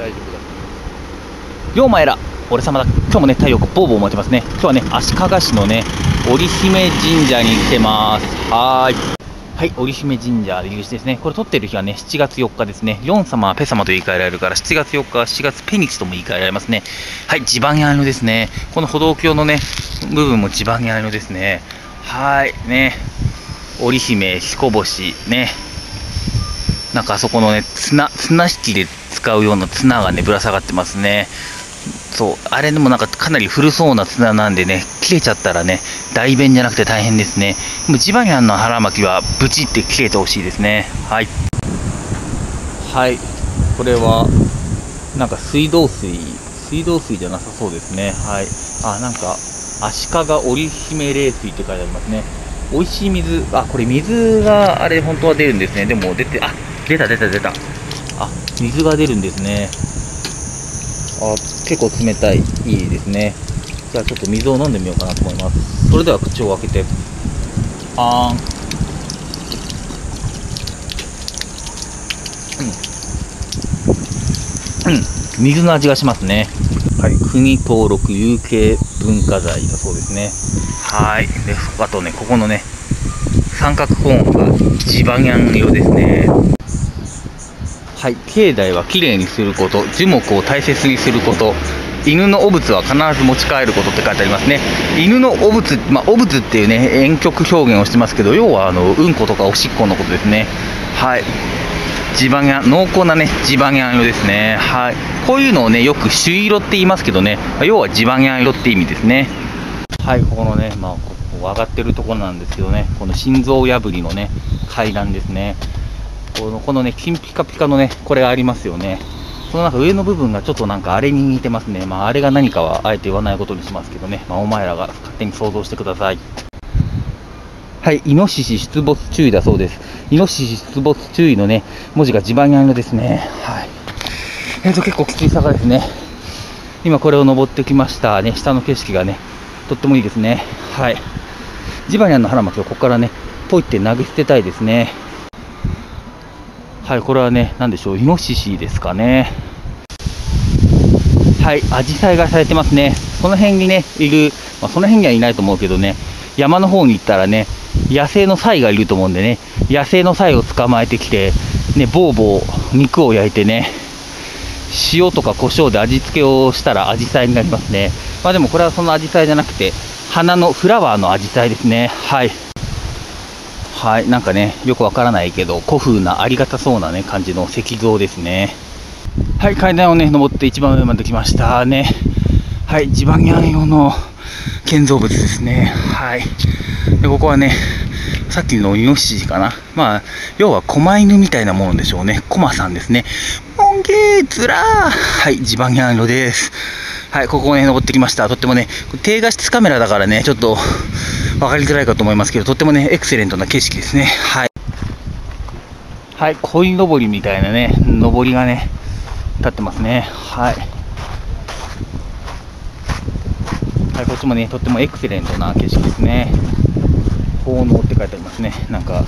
大丈夫だ龍馬えら俺様だ今日もね太陽光ボーボー持ってますね今日はね足利市のね織姫神社に来てますはーいはい、織姫神社入り口ですね。これ撮ってる日はね、7月4日ですね。4様は、ペ様と言い換えられるから、7月4日は、7月ペニチとも言い換えられますね。はい、地盤屋のですね。この歩道橋のね、部分も地盤屋のですね。はい、ね。織姫、彦星、ね。なんかあそこのね、綱、綱引きで使うような綱がね、ぶら下がってますね。そう、あれでもなんかかなり古そうな綱なんでね、切れちゃったらね、大便じゃなくて大変ですね。でもジバニャンの腹巻きはブチって切れてほしいですね。はい。はい、これは、なんか水道水、水道水じゃなさそうですね。はい。あ、なんか、足利織姫冷水って書いてありますね。美味しい水、あ、これ水があれ本当は出るんですね。でも出て、あ、出た出た出た。あ、水が出るんですね。あ結構冷たい、いいですね。じゃあちょっと水を飲んでみようかなと思います。それでは口を開けて、あーん。うん。うん。水の味がしますね。はい。国登録有形文化財だそうですね。はい。で、あとね、ここのね、三角コーンがジバニャン色ですね。はい、境内はきれいにすること、樹木を大切にすること、犬の汚物は必ず持ち帰ることって書いてありますね。犬の汚物、まあ、汚物っていうね、婉曲表現をしてますけど、要はあのうんことかおしっこのことですね。はい。地盤が濃厚なね、地盤が色ですね。はい。こういうのをね、よく朱色って言いますけどね、要は地盤が色って意味ですね。はい、ここのね、まあ、ここ上がってるところなんですけどね、この心臓破りのね、階段ですね。このこのね、金ピカピカのね、これありますよね。そのなんか上の部分がちょっとなんかあれに似てますね。まああれが何かはあえて言わないことにしますけどね。まあお前らが勝手に想像してください。はい、イノシシ出没注意だそうです。イノシシ出没注意のね、文字が地盤にあるのですね。はい。えっ、と、結構きつい坂ですね。今これを登ってきましたね。下の景色がね、とってもいいですね。はい。ジバニャンの腹巻きをここからね、ポイって投げ捨てたいですね。はい、これはね、なんでしょう、イノシシですかね。はい、アジサイがされてますね。この辺にね、いる、まあ、その辺にはいないと思うけどね、山の方に行ったらね、野生のサイがいると思うんでね、野生のサイを捕まえてきて、ね、ボーボー肉を焼いてね、塩とか胡椒で味付けをしたらアジサイになりますね。まあでもこれはそのアジサイじゃなくて、花のフラワーのアジサイですね。はい。はい、なんかね、よくわからないけど、古風なありがたそうなね、感じの石像ですね。はい、階段をね、登って一番上まで来ましたね。はい、地盤屋用の建造物ですね。はい。で、ここはね、さっきのイノシシかな。まあ、要は狛犬みたいなものでしょうね。駒さんですね。モンゲーズラーはい、地盤屋のです。はい、ここをね、登ってきました。とってもね、低画質カメラだからね、ちょっと、分かりづらいかと思いますけど、とってもね、エクセレントな景色ですね。はい。はい、鯉のぼりみたいなね、のぼりがね、立ってますね。はい。はい、こっちもね、とってもエクセレントな景色ですね。奉納って書いてありますね。なんか、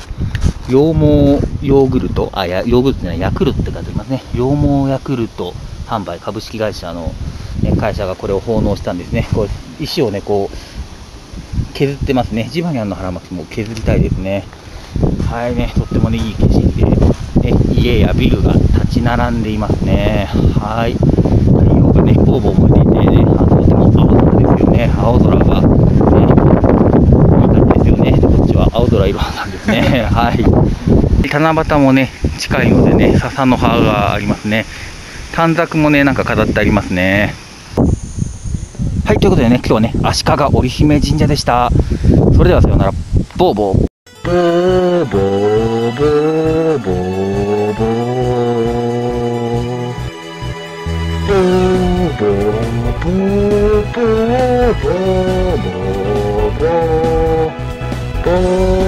羊毛ヨーグルト、あ、やヨーグルトじゃない、ヤクルトって書いてありますね。羊毛ヤクルト販売株式会社の、会社がこれを奉納したんですね。こう石をね、こう、削ってますね。ジバニャンの腹巻きも削りたいですね。はいね、とってもね、いい景色で、ね、家やビルが立ち並んでいますね。はい。太陽がね、ボーボー燃えていてね、あとても青空ですよね。青空が、ね、いい感じですよね。こっちは青空色なんですね。はい。七夕もね、近いのでね、笹の葉がありますね。短冊もね、なんか飾ってありますね。はい、ということでね、今日はね、足利織姫神社でした。それではさようなら、ボーボー。ブーボーブーボーボー。ブーボーブーブーボーボーボー。ボーボー